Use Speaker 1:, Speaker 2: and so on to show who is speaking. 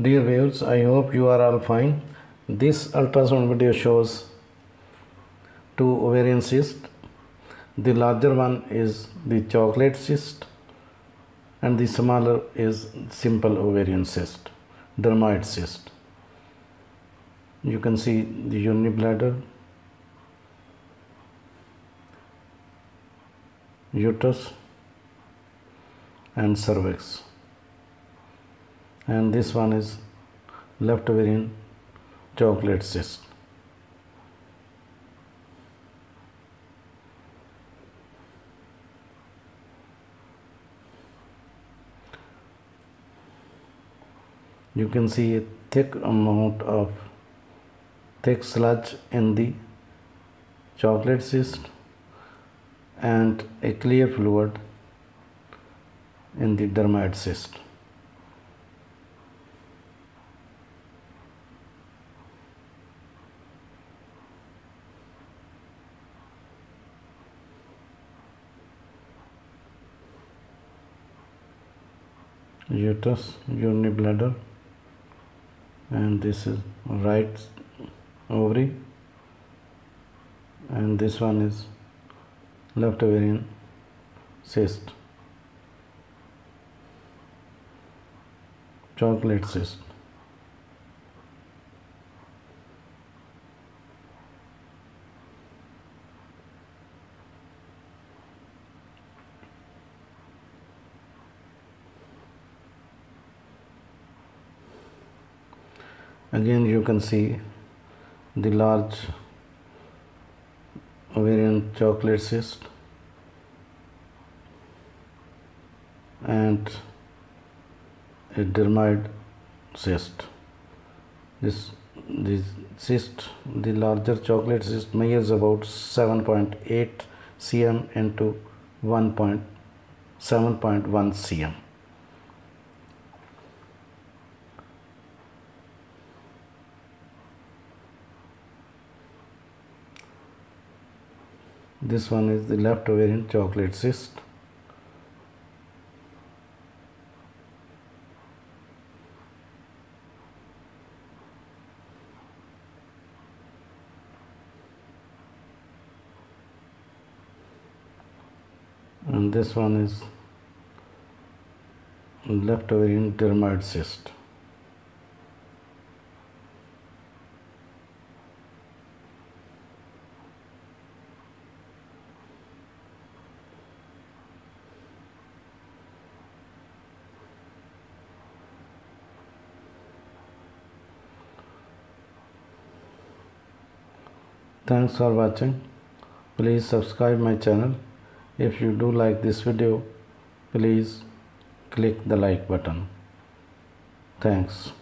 Speaker 1: Dear viewers, I hope you are all fine. This ultrasound video shows two ovarian cysts. The larger one is the chocolate cyst and the smaller is simple ovarian cyst, dermoid cyst. You can see the urinary bladder, uterus and cervix and this one is left ovarian chocolate cyst. You can see a thick amount of thick sludge in the chocolate cyst and a clear fluid in the dermoid cyst. Uterus urinary bladder and this is right ovary and this one is left ovarian cyst chocolate cyst again you can see the large ovarian chocolate cyst and a dermoid cyst. This this cyst the larger chocolate cyst measures about 7.8 cm into 1.7.1 cm this one is the left ovarian chocolate cyst. And this one is left ovarian dermoid cyst thanks for watching. Please subscribe my channel. If you do like this video please click the like button. Thanks